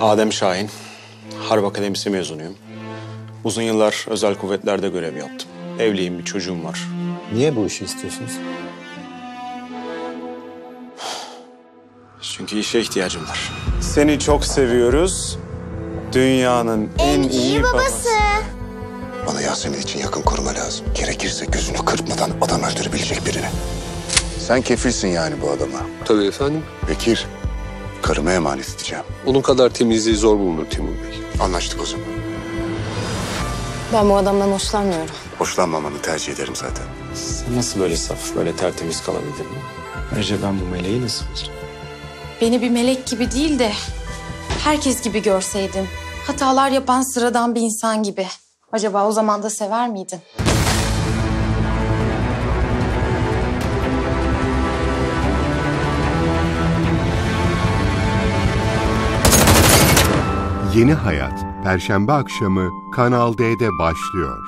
Adem Şahin. Harp Akademisi mezunuyum. Uzun yıllar özel kuvvetlerde görev yaptım. Evliyim, bir çocuğum var. Niye bu işi istiyorsunuz? Çünkü işe ihtiyacım var. Seni çok seviyoruz. Dünyanın en, iyi, babası. Bana Yasemin için yakın koruma lazım. Gerekirse gözünü kırpmadan adam öldürebilecek birini. Sen kefilsin yani bu adama. Tabii efendim. Bekir, karıma emanet edeceğim. Onun kadar temizliği zor bulunur Timur Bey. Anlaştık o zaman. Ben bu adamdan hoşlanmıyorum. Hoşlanmamanı tercih ederim zaten. Sen nasıl böyle saf, böyle tertemiz kalabildin? Ayrıca ben bu meleği nasıl bulacağım? Beni bir melek gibi değil de herkes gibi görseydin. Hatalar yapan sıradan bir insan gibi. Acaba o zaman da sever miydin? Yeni Hayat Perşembe akşamı Kanal D'de başlıyor.